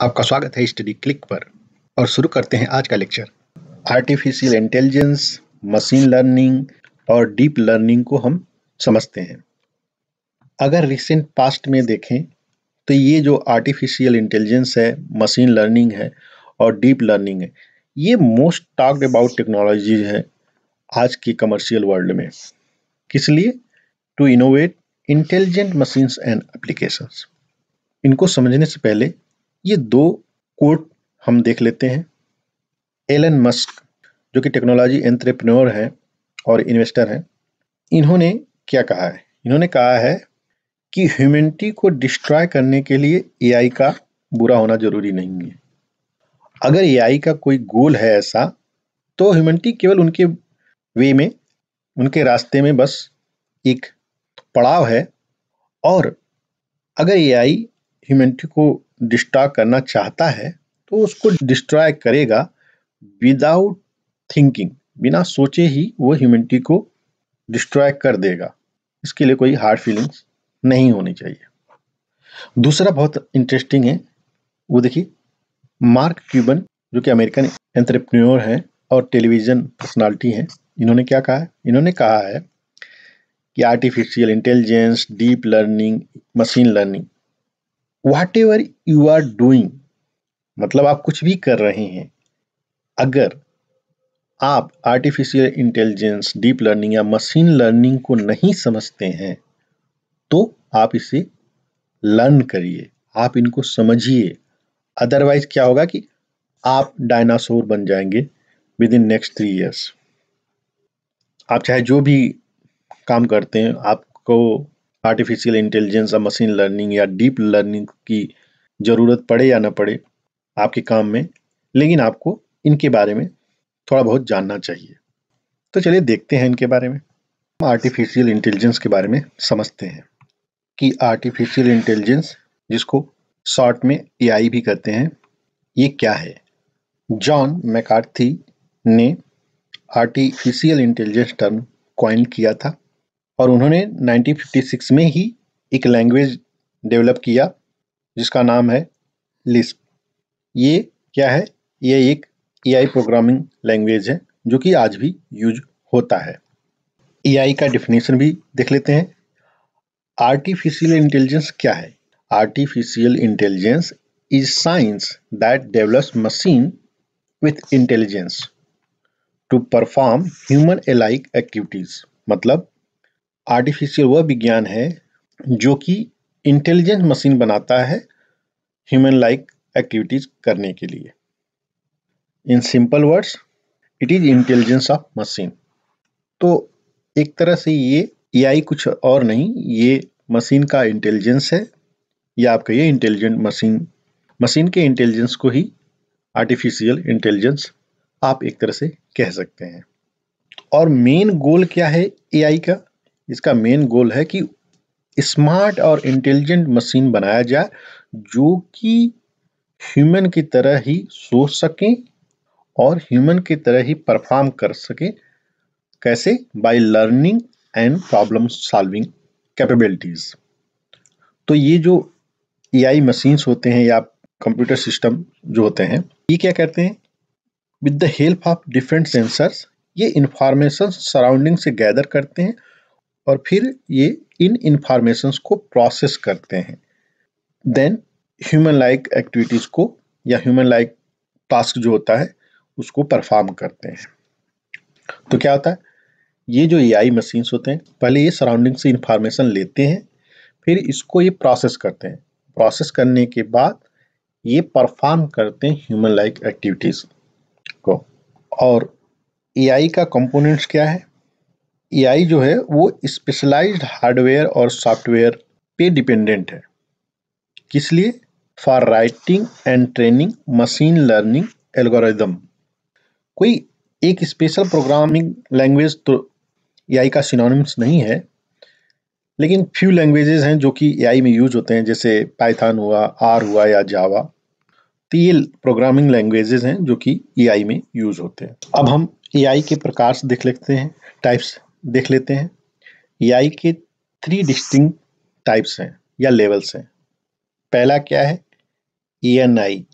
आपका स्वागत है स्टडी क्लिक पर। और शुरू करते हैं आज का lecture. Artificial intelligence machine learning और डीप लर्निंग को हम समझते हैं। अगर रिसेंट पास्ट में देखें तो ये जो आर्टिफिशियल इंटेलिजेंस है मशीन लर्निंग है और डीप लर्निंग है, ये मोस्ट टॉक्ड अबाउट टेक्नोलॉजी है आज की कमर्शियल वर्ल्ड में। किस लिए? To innovate intelligent machines and applications इनको समझने से पहले ये दो कोट हम देख लेते हैं। एलन मस्क जो कि टेक्नोलॉजी एंट्रप्रेन्योर हैं और इन्वेस्टर हैं, इन्होंने क्या कहा है? इन्होंने कहा है कि ह्यूमनिटी को डिस्ट्रॉय करने के लिए एआई का बुरा होना ज़रूरी नहीं है। अगर एआई का कोई गोल है ऐसा तो ह्यूमनिटी केवल उनके वे में, उनके रास्ते में बस एक पड़ाव है। और अगर एआई ह्यूमनिटी को डिस्ट्रॉय करना चाहता है तो उसको डिस्ट्रॉय करेगा विदाउट थिंकिंग बिना सोचे ही वो ह्यूमनिटी को डिस्ट्रॉय कर देगा। इसके लिए कोई हार्ड फीलिंग्स नहीं होनी चाहिए। दूसरा बहुत इंटरेस्टिंग है, वो देखिए मार्क क्यूबन जो कि अमेरिकन एंट्रप्रेन्योर हैं और टेलीविज़न पर्सनालिटी हैं, इन्होंने क्या कहा है? इन्होंने कहा है कि artificial intelligence deep learning machine learning whatever you are doing मतलब आप कुछ भी कर रहे हैं, अगर आप आर्टिफिशियल इंटेलिजेंस डीप लर्निंग या मशीन लर्निंग को नहीं समझते हैं तो आप इसे लर्न करिए, आप इनको समझिए। अदरवाइज़ क्या होगा कि आप डायनासोर बन जाएँगे within next three years आप चाहे जो भी काम करते हैं, आपको आर्टिफिशियल इंटेलिजेंस और मशीन लर्निंग या डीप लर्निंग की ज़रूरत पड़े या ना पड़े आपके काम में, लेकिन आपको इनके बारे में थोड़ा बहुत जानना चाहिए। तो चलिए देखते हैं इनके बारे में। हम आर्टिफिशियल इंटेलिजेंस के बारे में समझते हैं कि आर्टिफिशियल इंटेलिजेंस, जिसको शॉर्ट में एआई भी कहते हैं, ये क्या है? जॉन मैकार्थी ने आर्टिफिशियल इंटेलिजेंस टर्म कॉइन किया था। और उन्होंने 1956 में ही एक लैंग्वेज डेवलप किया, जिसका नाम है लिस्प ये क्या है? ये एक एआई प्रोग्रामिंग लैंग्वेज है, जो कि आज भी यूज़ होता है। एआई का डिफिनेशन भी देख लेते हैं। आर्टिफिशियल इंटेलिजेंस क्या है? Artificial intelligence is science that develops machine with intelligence to perform human alike activities मतलब आर्टिफिशियल वह विज्ञान है जो कि इंटेलिजेंट मशीन बनाता है ह्यूमन लाइक एक्टिविटीज़ करने के लिए। In simple words it is intelligence of machine तो एक तरह से ये एआई कुछ और नहीं, ये मशीन का इंटेलिजेंस है, या आप कहिए इंटेलिजेंट मशीन मशीन के इंटेलिजेंस को ही आर्टिफिशियल इंटेलिजेंस आप एक तरह से कह सकते हैं। और मेन गोल क्या है एआई का? इसका मेन गोल है कि स्मार्ट और इंटेलिजेंट मशीन बनाया जाए, जो कि ह्यूमन की तरह ही सोच सकें और ह्यूमन की तरह ही परफॉर्म कर सके। कैसे? By learning and problem solving capabilities तो ये जो एआई मशीन्स होते हैं या कंप्यूटर सिस्टम जो होते हैं, ये क्या करते हैं? With the help of different sensors ये इंफॉर्मेशन सराउंडिंग से गैदर करते हैं और फिर ये इन इंफॉर्मेशंस को प्रोसेस करते हैं। देन ह्यूमन लाइक एक्टिविटीज़ को या ह्यूमन लाइक टास्क जो होता है, उसको परफॉर्म करते हैं। तो क्या होता है? ये जो ए आई मशीन्स होते हैं, पहले ये सराउंडिंग से इंफॉर्मेशन लेते हैं, फिर इसको ये प्रोसेस करते हैं। प्रोसेस करने के बाद ये परफॉर्म करते हैं ह्यूमन लाइक एक्टिविटीज़ को। और एआई का कंपोनेंट्स क्या है? ए जो है, वो स्पेशलाइज्ड हार्डवेयर और सॉफ्टवेयर पे डिपेंडेंट है। किस लिए? For writing and training machine learning algorithm कोई एक स्पेशल प्रोग्रामिंग लैंग्वेज तो ए का सिनोनिम्स नहीं है, लेकिन फ्यू लैंग्वेजेस हैं जो कि ए में यूज़ होते हैं, जैसे पाइथन हुआ आर हुआ या जावा तो ये प्रोग्रामिंग लैंग्वेजेस हैं जो कि एआई में यूज़ होते हैं। अब हम एआई के प्रकार से देख लेते हैं टाइप्स देख लेते हैं। एआई के थ्री डिस्टिंग टाइप्स हैं या लेवल्स हैं। पहला क्या है? ए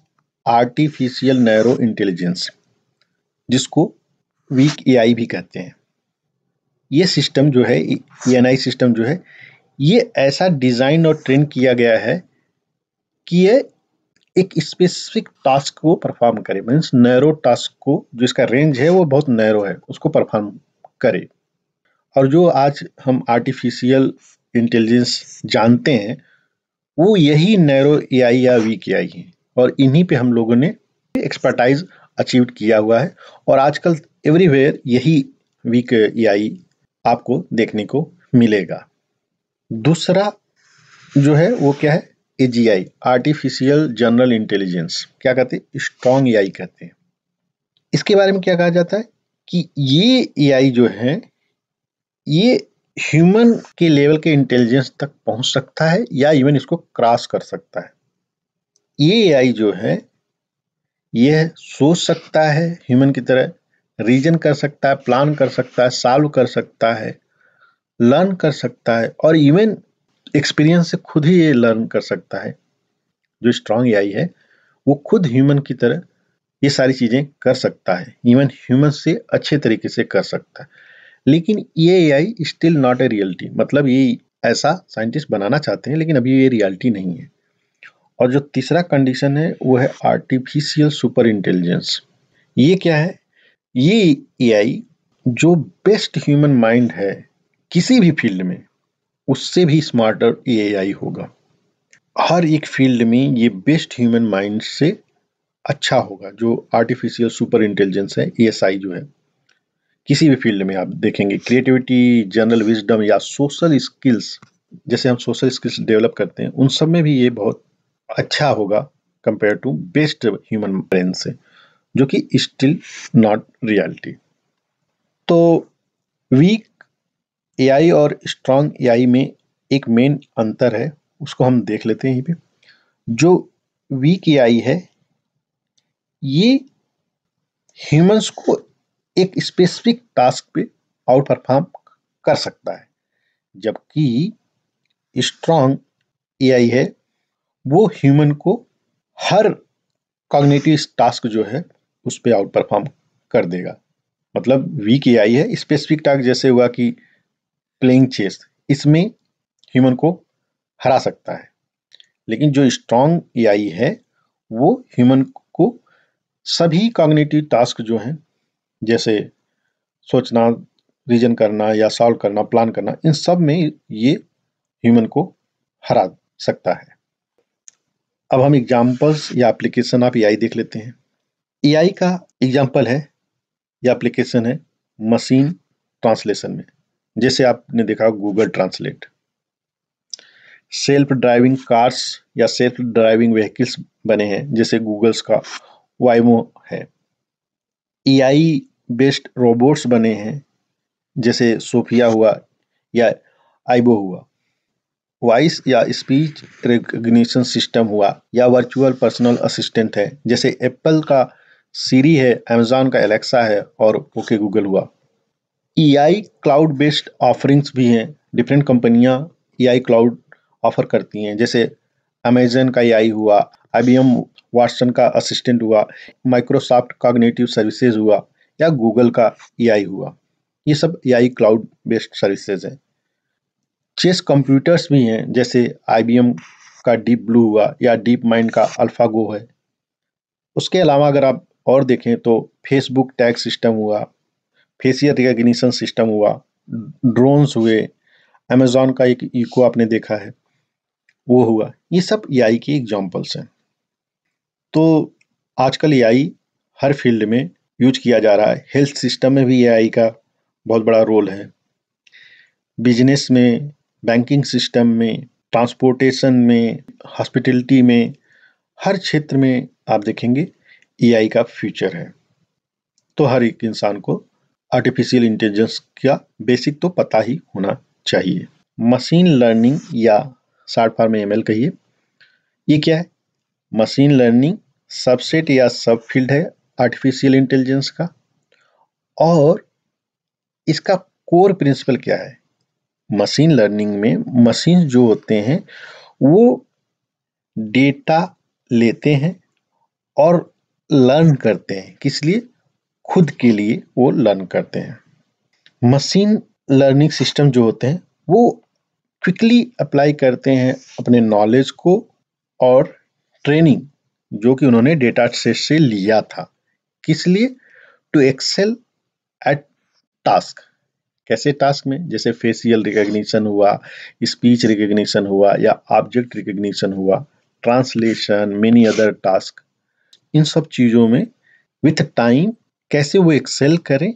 आर्टिफिशियल नैरो इंटेलिजेंस जिसको वीक एआई भी कहते हैं। ये सिस्टम जो है ए सिस्टम जो है, ये ऐसा डिज़ाइन और ट्रेन किया गया है कि ये एक स्पेसिफिक टास्क को परफॉर्म करे। मीन्स नैरो टास्क को, जो इसका रेंज है, वो बहुत नैरो है, उसको परफॉर्म करे। और जो आज हम आर्टिफिशियल इंटेलिजेंस जानते हैं, वो यही नैरो ए आई या वीक एआई है और इन्हीं पे हम लोगों ने एक्सपर्टाइज अचीव किया हुआ है और आजकल एवरीवेयर यही वीक ए आई आपको देखने को मिलेगा। दूसरा जो है, वो क्या है? एजीआई आर्टिफिशियल जनरल इंटेलिजेंस क्या कहते हैं? स्ट्रॉन्ग एआई कहते हैं। इसके बारे में क्या कहा जाता है कि ये एआई जो है ये ह्यूमन के लेवल के इंटेलिजेंस तक पहुँच सकता है या इवन इसको क्रॉस कर सकता है। ये आई जो है, यह सोच सकता है ह्यूमन की तरह रीजन कर सकता है प्लान कर सकता है सॉल्व कर सकता है लर्न कर सकता है और इवन एक्सपीरियंस से खुद ही ये लर्न कर सकता है। जो स्ट्रांग एआई है, वो खुद ह्यूमन की तरह ये सारी चीज़ें कर सकता है। इवन ह्यूमन से अच्छे तरीके से कर सकता है। लेकिन ये AI still not a reality मतलब ये ऐसा साइंटिस्ट बनाना चाहते हैं, लेकिन अभी ये रियलिटी नहीं है। और जो तीसरा कंडीशन है, वो है आर्टिफिशियल सुपर इंटेलिजेंस ये क्या है? ये एआई जो बेस्ट ह्यूमन माइंड है, किसी भी फ़ील्ड में, उससे भी स्मार्टर एआई होगा। हर एक फ़ील्ड में ये बेस्ट ह्यूमन माइंड से अच्छा होगा, जो आर्टिफिशियल सुपर इंटेलिजेंस है एएसआई जो है। किसी भी फ़ील्ड में आप देखेंगे क्रिएटिविटी जनरल विजडम या सोशल स्किल्स जैसे हम सोशल स्किल्स डेवलप करते हैं, उन सब में भी ये बहुत अच्छा होगा compare to best human brain से, जो कि स्टिल नॉट रियलिटी तो वीक एआई और स्ट्रॉन्ग एआई में एक मेन अंतर है, उसको हम देख लेते हैं यहीं पे जो वीक एआई है, ये ह्यूमंस को एक स्पेसिफिक टास्क पे आउट परफॉर्म कर सकता है। जबकि स्ट्रॉन्ग एआई है, वो ह्यूमन को हर कॉग्निटिव टास्क जो है, उस पर आउट परफॉर्म कर देगा। मतलब वीक एआई है स्पेसिफिक टास्क जैसे हुआ कि प्लेइंग चेस इसमें ह्यूमन को हरा सकता है। लेकिन जो स्ट्रॉन्ग एआई है, वो ह्यूमन को सभी कॉग्निटिव टास्क जो हैं जैसे सोचना रीजन करना या सॉल्व करना प्लान करना, इन सब में ये ह्यूमन को हरा सकता है। अब हम एग्जाम्पल्स या एप्लीकेशन ऑफ़ एआई देख लेते हैं। एआई का एग्ज़ाम्पल है या एप्लीकेशन है मशीन ट्रांसलेशन में। जैसे आपने देखा Google translate self driving cars या सेल्फ ड्राइविंग व्हीकल्स बने हैं, जैसे गूगल्स का वाइमो है। एआई बेस्ड रोबोट्स बने हैं, जैसे सोफिया हुआ या आइबो हुआ। वॉइस या स्पीच रिकग्निशन सिस्टम हुआ या वर्चुअल पर्सनल असिस्टेंट है, जैसे एप्पल का सीरी है, अमेजोन का एलेक्सा है और ओके गूगल हुआ। ईआई क्लाउड बेस्ड ऑफरिंग्स भी हैं डिफरेंट कंपनियाँ ईआई क्लाउड ऑफ़र करती हैं, जैसे अमेजन का ए हुआ आई वाटसन का असिस्टेंट हुआ माइक्रोसॉफ्ट कॉग्निटिव सर्विसेज़ हुआ या गूगल का एआई हुआ। ये सब एआई क्लाउड बेस्ड सर्विसेज़ हैं। चेस कंप्यूटर्स भी हैं, जैसे आईबीएम का डीप ब्लू हुआ या डीप माइंड का अल्फागो है। उसके अलावा अगर आप और देखें तो फेसबुक टैग सिस्टम हुआ फेसियल रिकग्निशन सिस्टम हुआ ड्रोन्स हुए अमेजोन का एक इको आपने देखा है, वो हुआ। ये सब ए के एग्जाम्पल्स हैं। तो आजकल ए हर फ़ील्ड में यूज़ किया जा रहा है। हेल्थ सिस्टम में भी एआई का बहुत बड़ा रोल है। बिज़नेस में, बैंकिंग सिस्टम में, ट्रांसपोर्टेशन में, हॉस्पिटलिटी में, हर क्षेत्र में आप देखेंगे एआई का फ्यूचर है। तो हर एक इंसान को आर्टिफिशियल इंटेलिजेंस का बेसिक तो पता ही होना चाहिए। मशीन लर्निंग या शार्ट फॉर्म एम कहिए, ये क्या है? मशीन लर्निंग सबसेट या सब फ़ील्ड है आर्टिफिशियल इंटेलिजेंस का? और इसका कोर प्रिंसिपल क्या है? मशीन लर्निंग में मशीन जो होते हैं, वो डेटा लेते हैं और लर्न करते हैं। किस लिए? खुद के लिए वो लर्न करते हैं। मशीन लर्निंग सिस्टम जो होते हैं, वो क्विकली अप्लाई करते हैं अपने नॉलेज को और ट्रेनिंग जो कि उन्होंने डेटा सेट से लिया था। किस लिए? टू एक्सेल एट टास्क कैसे टास्क में? जैसे फेशियल रिकग्निशन हुआ स्पीच रिकग्निशन हुआ, या ऑब्जेक्ट रिकग्निशन हुआ ट्रांसलेशन मेनी अदर टास्क इन सब चीज़ों में विथ टाइम कैसे वो एक्सेल करें?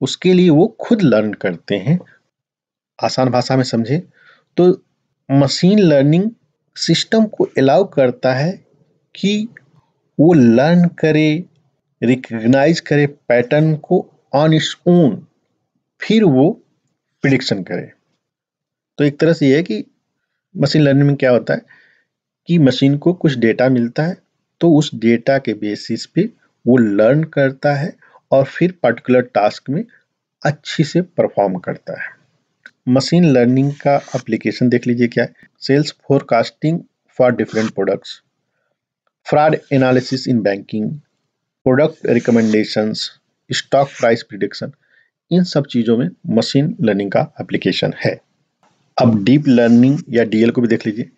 उसके लिए वो खुद लर्न करते हैं। आसान भाषा में समझे। तो मशीन लर्निंग सिस्टम को अलाउ करता है कि वो लर्न करे रिकग्नाइज करे पैटर्न को ऑन इट्स ओन फिर वो प्रिडिक्शन करे। तो एक तरह से ये है कि मशीन लर्निंग में क्या होता है कि मशीन को कुछ डेटा मिलता है तो उस डेटा के बेसिस पे वो लर्न करता है और फिर पर्टिकुलर टास्क में अच्छी से परफॉर्म करता है। मशीन लर्निंग का एप्लीकेशन देख लीजिए क्या है। Sales forecasting for different products fraud analysis in banking product recommendations stock price prediction इन सब चीज़ों में मशीन लर्निंग का एप्लीकेशन है। अब डीप लर्निंग या डीएल को भी देख लीजिए।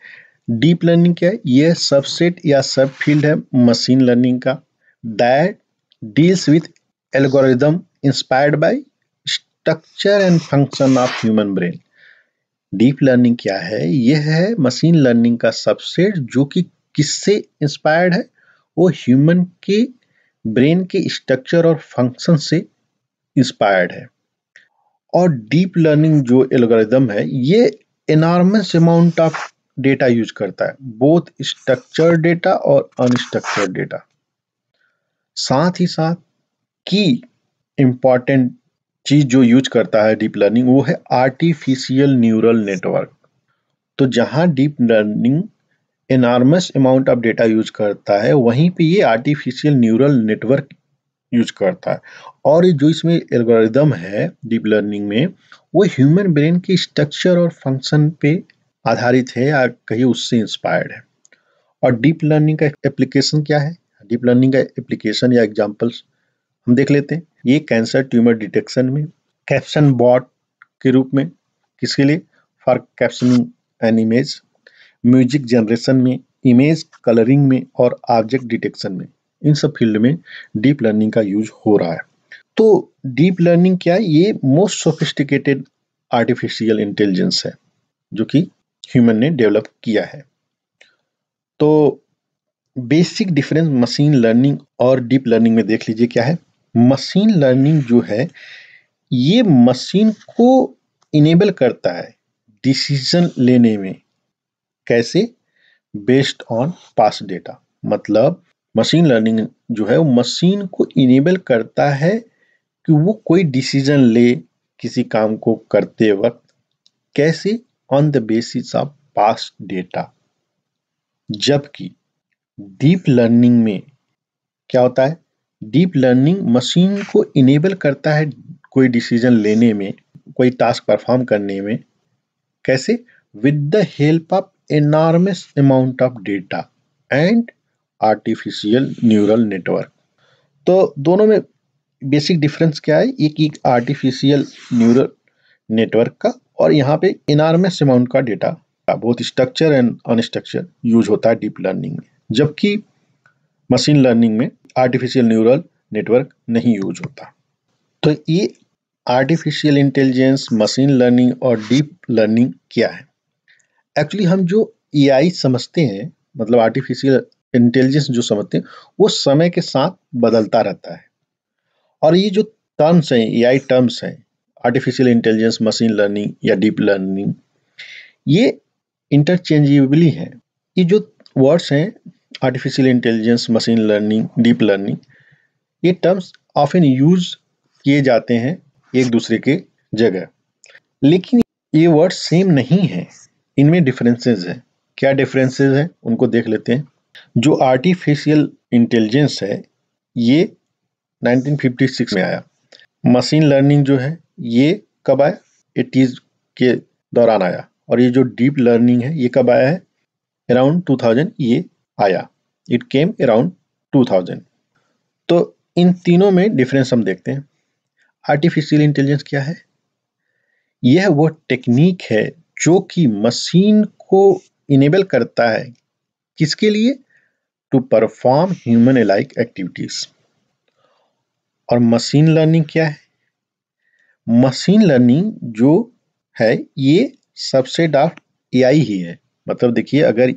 डीप लर्निंग क्या है? यह सबसेट या सब फ़ील्ड है मशीन लर्निंग का। That deals with algorithm inspired by structure and function of human brain deep learning क्या है? यह है मशीन लर्निंग का सबसेट जो कि किससे इंस्पायर्ड है? वो ह्यूमन के ब्रेन के स्ट्रक्चर और फ़ंक्शन से इंस्पायर्ड है। और डीप लर्निंग जो एल्गोरिदम है, ये enormous amount of data use करता है बोथ स्ट्रक्चर डेटा और अनस्ट्रक्चर्ड डेटा साथ ही साथ की इंपॉर्टेंट चीज़ जो यूज़ करता है डीप लर्निंग, वो है आर्टिफिशियल न्यूरल नेटवर्क तो जहाँ deep learning enormous amount of data use करता है, वहीं पे ये आर्टिफिशियल न्यूरल नेटवर्क यूज़ करता है। और जो इसमें एल्गोरिदम है डीप लर्निंग में, वो ह्यूमन ब्रेन के स्ट्रक्चर और फ़ंक्शन पे आधारित है या कहीं उससे इंस्पायर्ड है। और डीप लर्निंग का एप्लीकेशन क्या है? डीप लर्निंग का एप्लीकेशन या एग्जाम्पल्स हम देख लेते हैं। ये कैंसर ट्यूमर डिटेक्शन में कैप्शन बॉट के रूप में, किसके लिए? For captioning an image music generation में, इमेज कलरिंग में और ऑब्जेक्ट डिटेक्शन में। इन सब फ़ील्ड में डीप लर्निंग का यूज़ हो रहा है। तो डीप लर्निंग क्या है? ये मोस्ट सोफिस्टिकेटेड आर्टिफिशियल इंटेलिजेंस है, जो कि ह्यूमन ने डेवलप किया है। तो बेसिक डिफरेंस मशीन लर्निंग और डीप लर्निंग में देख लीजिए क्या है। मशीन लर्निंग जो है, ये मशीन को इनेबल करता है डिसीज़न लेने में। कैसे? बेस्ड ऑन पास डेटा मतलब मशीन लर्निंग जो है, वो मशीन को इनेबल करता है कि वो कोई डिसीज़न ले किसी काम को करते वक्त कैसे on the basis of past data जबकि डीप लर्निंग में क्या होता है? डीप लर्निंग मशीन को इनेबल करता है कोई डिसीज़न लेने में, कोई टास्क परफॉर्म करने में, कैसे? With the help of enormous amount of data and artificial neural network तो दोनों में बेसिक डिफरेंस क्या है? एक एक आर्टिफिशियल न्यूरल नेटवर्क का और यहाँ पे इनार्मस अमाउंट का डेटा बहुत स्ट्रक्चर एंड अनस्ट्रक्चर यूज़ होता है डीप लर्निंग में। जबकि मशीन लर्निंग में आर्टिफिशियल न्यूरल नेटवर्क नहीं यूज़ होता। तो ये आर्टिफिशियल इंटेलिजेंस मशीन लर्निंग और डीप लर्निंग क्या है? एक्चुअली हम जो एआई समझते हैं मतलब आर्टिफिशियल इंटेलिजेंस जो समझते हैं, वो समय के साथ बदलता रहता है। और ये जो टर्म्स हैं एआई टर्म्स हैं आर्टिफिशियल इंटेलिजेंस मशीन लर्निंग या डीप लर्निंग ये इंटरचेंजेबली हैं। ये जो वर्ड्स हैं artificial intelligence machine learning deep learning ये टर्म्स ऑफन यूज़ किए जाते हैं एक दूसरे के जगह। लेकिन ये वर्ड सेम नहीं है। इनमें डिफरेंसेस हैं। क्या डिफरेंसेस हैं? उनको देख लेते हैं। जो आर्टिफिशियल इंटेलिजेंस है, ये 1956 में आया। मशीन लर्निंग जो है, ये कब आया? एटीज के दौरान आया। और ये जो डीप लर्निंग है, ये कब आया है? अराउंड 2000 ये आया। इट केम अराउंड 2000 तो इन तीनों में डिफरेंस हम देखते हैं। आर्टिफिशियल इंटेलिजेंस क्या है? यह वो टेक्निक है जो कि मशीन को इनेबल करता है, किसके लिए? To perform human like activities और मशीन लर्निंग क्या है? मशीन लर्निंग जो है, ये सबसेट ऑफ़ एआई ही है। मतलब देखिए, अगर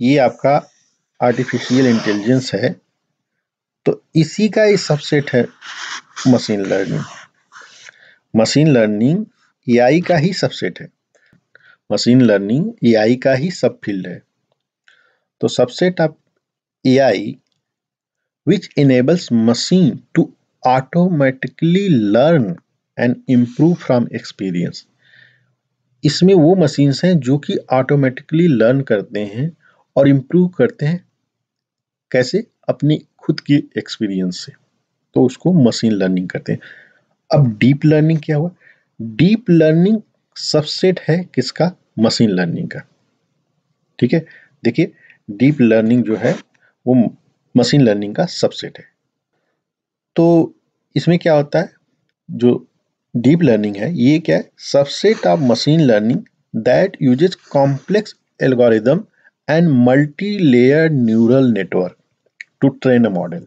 ये आपका आर्टिफिशियल इंटेलिजेंस है तो इसी का ही सबसेट है machine learning machine learning AI का ही सबसेट है। मशीन लर्निंग एआई का ही सब फ़ील्ड है। तो subset of AI which enables machine to automatically learn and improve from experience इसमें वो मशीन्स हैं जो कि ऑटोमेटिकली लर्न करते हैं और इम्प्रूव करते हैं कैसे? अपनी खुद की एक्सपीरियंस से। तो उसको मशीन लर्निंग करते हैं। अब डीप लर्निंग क्या हुआ? डीप लर्निंग सबसेट है किसका? मशीन लर्निंग का। ठीक है? देखिए डीप लर्निंग जो है, वो मशीन लर्निंग का सबसेट है। तो इसमें क्या होता है? जो डीप लर्निंग है, ये क्या है? Subset of machine learning that uses complex algorithm and multi layer neural network to train a model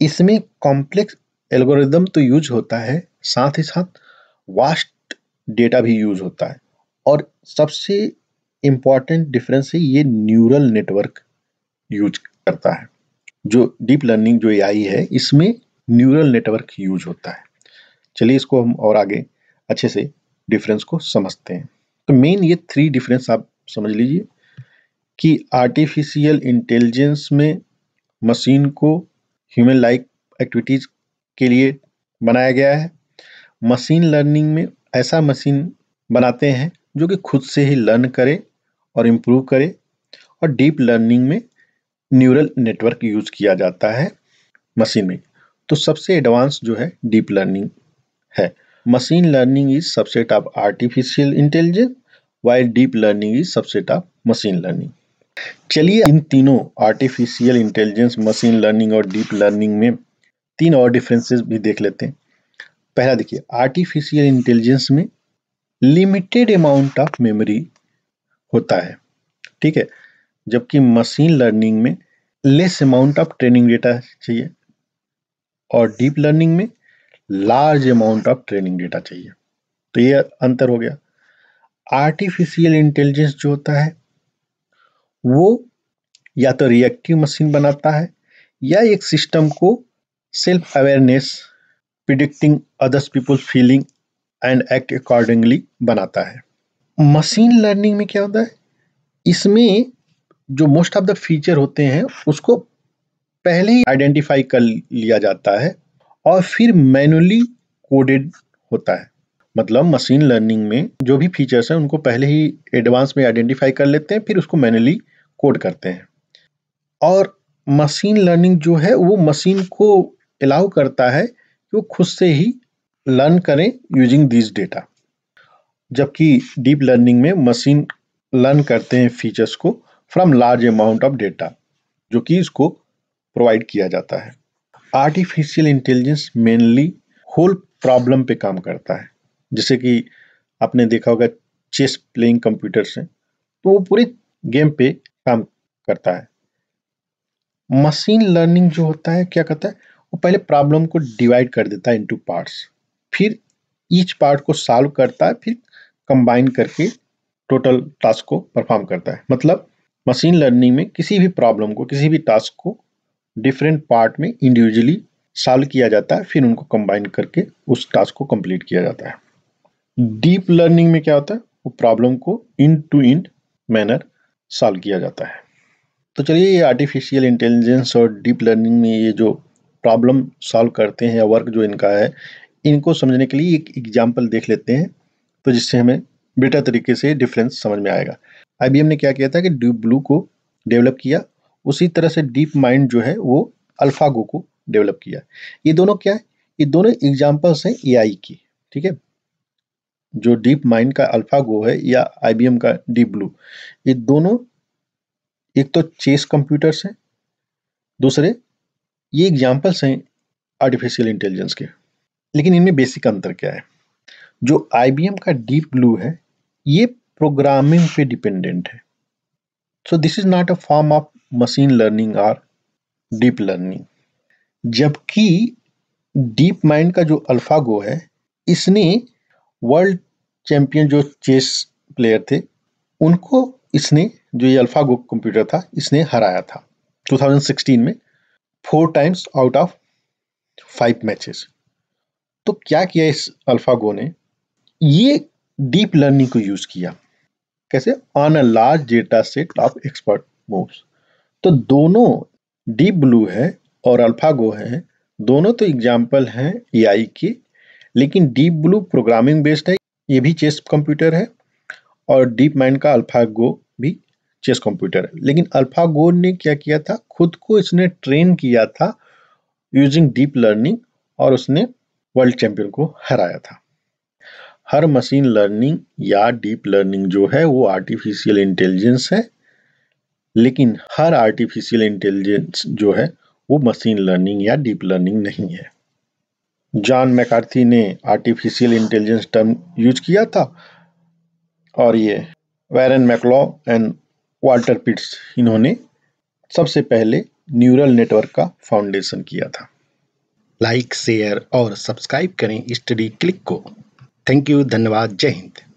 इसमें कॉम्प्लेक्स एल्गोरिदम तो यूज़ होता है, साथ ही साथ वास्ट डेटा भी यूज़ होता है। और सबसे इंपॉर्टेंट डिफरेंस है, ये न्यूरल नेटवर्क यूज़ करता है। जो डीप लर्निंग जो एआई है, इसमें न्यूरल नेटवर्क यूज़ होता है। चलिए इसको हम और आगे अच्छे से डिफरेंस को समझते हैं। तो मेन ये थ्री डिफरेंस आप समझ लीजिए कि आर्टिफिशियल इंटेलिजेंस में मशीन को ह्यूमन लाइक एक्टिविटीज़ के लिए बनाया गया है। मशीन लर्निंग में ऐसा मशीन बनाते हैं जो कि खुद से ही लर्न करे और इम्प्रूव करे और डीप लर्निंग में न्यूरल नेटवर्क यूज़ किया जाता है मशीन में। तो सबसे एडवांस जो है डीप लर्निंग है। Machine learning is subset of artificial intelligence while deep learning is subset of machine learning चलिए इन तीनों आर्टिफिशियल इंटेलिजेंस मशीन लर्निंग और डीप लर्निंग में तीन और डिफरेंसेस भी देख लेते हैं। पहला देखिए आर्टिफिशियल इंटेलिजेंस में लिमिटेड अमाउंट ऑफ़ मेमोरी होता है, ठीक है? जबकि मशीन लर्निंग में less amount of training data चाहिए और डीप लर्निंग में large amount of training data चाहिए। तो ये अंतर हो गया। आर्टिफिशियल इंटेलिजेंस जो होता है, वो या तो रिएक्टिव मशीन बनाता है या एक सिस्टम को self awareness predicting others people feeling and act accordingly बनाता है। मशीन लर्निंग में क्या होता है? इसमें जो मोस्ट ऑफ़ द फीचर होते हैं, उसको पहले ही आइडेंटिफाई कर लिया जाता है और फिर मैनुअली कोडेड होता है। मतलब मशीन लर्निंग में जो भी फीचर्स हैं, उनको पहले ही एडवांस में आइडेंटिफाई कर लेते हैं, फिर उसको मैनुअली कोड करते हैं। और मशीन लर्निंग जो है, वो मशीन को अलाउ करता है वो खुद से ही लर्न करें यूजिंग दिस डेटा जबकि डीप लर्निंग में मशीन लर्न करते हैं फीचर्स को from large amount of data जो कि इसको प्रोवाइड किया जाता है। Artificial intelligence mainly whole problem पे काम करता है। जैसे कि आपने देखा होगा चेस प्लेइंग कंप्यूटर से तो वो पूरे गेम पे काम करता है। मशीन लर्निंग जो होता है, क्या करता है? वो पहले प्रॉब्लम को डिवाइड कर देता है इनटू पार्ट्स फिर ईच पार्ट को सॉल्व करता है, फिर कंबाइन करके टोटल टास्क को परफॉर्म करता है। मतलब मशीन लर्निंग में किसी भी प्रॉब्लम को, किसी भी टास्क को डिफरेंट पार्ट में इंडिविजुअली सॉल्व किया जाता है, फिर उनको कंबाइन करके उस टास्क को कंप्लीट किया जाता है। डीप लर्निंग में क्या होता है? वो प्रॉब्लम को in to in manner solve किया जाता है। तो चलिए ये आर्टिफिशियल इंटेलिजेंस और डीप लर्निंग में ये जो प्रॉब्लम सॉल्व करते हैं या वर्क जो इनका है, इनको समझने के लिए एक एग्ज़ाम्पल देख लेते हैं तो जिससे हमें बेटर तरीके से डिफरेंस समझ में आएगा। आईबीएम ने क्या किया था कि डीप ब्लू को डेवलप किया, उसी तरह से डीप माइंड जो है वो अल्फागो को डेवलप किया। ये दोनों क्या है? ये दोनों एग्जाम्पल्स हैं ए की, ठीक है? जो डीप माइंड का अल्फागो है या आईबीएम का डीप ब्लू ये दोनों, एक तो चेस कंप्यूटर्स हैं, दूसरे ये एग्जाम्पल्स हैं आर्टिफिशियल इंटेलिजेंस के। लेकिन इनमें बेसिक अंतर क्या है? जो आईबीएम का डीप ब्लू है, ये प्रोग्रामिंग पे डिपेंडेंट है। So this is not a form of machine learning और डीप लर्निंग जबकि डीप माइंड का जो अल्फ़ा गो है, इसने वर्ल्ड चैंपियन जो चेस प्लेयर थे, उनको इसने, जो ये अल्फ़ा गो कंप्यूटर था, इसने हराया था। 2016 में four times out of five matches तो क्या किया इस अल्फ़ा गो ने? ये डीप लर्निंग को यूज़ किया। कैसे? On a large data set of expert moves तो दोनों डीप ब्लू है और अल्फ़ा गो है। दोनों तो एग्ज़ाम्पल हैं एआई के, लेकिन डीप ब्लू प्रोग्रामिंग बेस्ड है। ये भी चेस कंप्यूटर है। और डीप माइंड का अल्फ़ा गो भी चेस कंप्यूटर है। लेकिन अल्फ़ा गो ने क्या किया था? खुद को इसने ट्रेन किया था यूजिंग डीप लर्निंग और उसने वर्ल्ड चैंपियन को हराया था। हर मशीन लर्निंग या डीप लर्निंग जो है, वो आर्टिफिशियल इंटेलिजेंस है। लेकिन हर आर्टिफिशियल इंटेलिजेंस जो है, वो मशीन लर्निंग या डीप लर्निंग नहीं है। जॉन मैकार्थी ने आर्टिफिशियल इंटेलिजेंस टर्म यूज़ किया था और ये Warren McCulloch and Walter Pitts इन्होंने सबसे पहले न्यूरल नेटवर्क का फाउंडेशन किया था। लाइक, शेयर और सब्सक्राइब करें स्टडी क्लिक को। थैंक यू, धन्यवाद, जय हिंद।